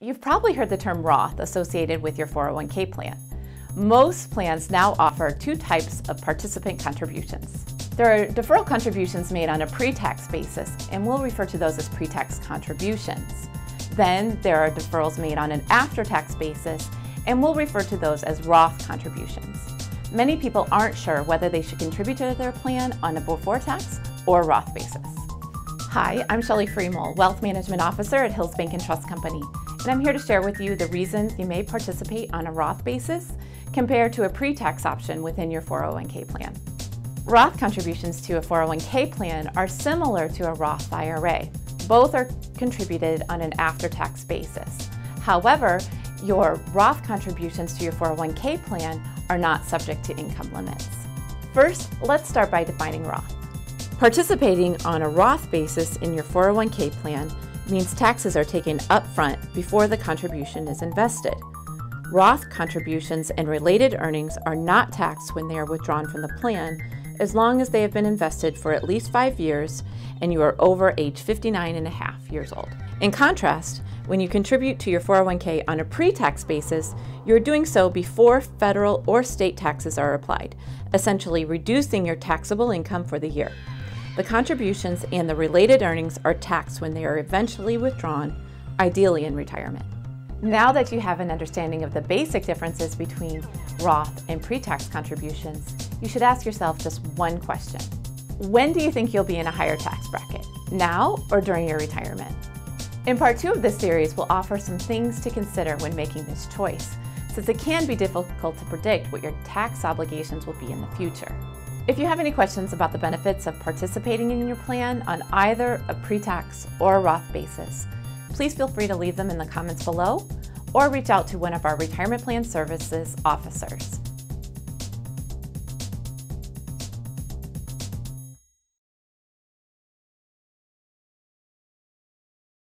You've probably heard the term Roth associated with your 401k plan. Most plans now offer two types of participant contributions. There are deferral contributions made on a pre-tax basis, and we'll refer to those as pre-tax contributions. Then there are deferrals made on an after-tax basis, and we'll refer to those as Roth contributions. Many people aren't sure whether they should contribute to their plan on a before-tax or Roth basis. Hi, I'm Shelly Freemole, Wealth Management Officer at Hills Bank and Trust Company and I'm here to share with you the reasons you may participate on a Roth basis compared to a pre-tax option within your 401k plan. Roth contributions to a 401k plan are similar to a Roth IRA. Both are contributed on an after-tax basis. However, your Roth contributions to your 401k plan are not subject to income limits. First, let's start by defining Roth. Participating on a Roth basis in your 401k plan means taxes are taken upfront before the contribution is invested. Roth contributions and related earnings are not taxed when they are withdrawn from the plan as long as they have been invested for at least five years and you are over age 59 and a half years old. In contrast, when you contribute to your 401k on a pre-tax basis, you're doing so before federal or state taxes are applied, essentially reducing your taxable income for the year. The contributions and the related earnings are taxed when they are eventually withdrawn, ideally in retirement. Now that you have an understanding of the basic differences between Roth and pre-tax contributions, you should ask yourself just one question. When do you think you'll be in a higher tax bracket? Now or during your retirement? In part two of this series, we'll offer some things to consider when making this choice, since it can be difficult to predict what your tax obligations will be in the future. If you have any questions about the benefits of participating in your plan on either a pre-tax or a Roth basis, please feel free to leave them in the comments below or reach out to one of our retirement plan services officers.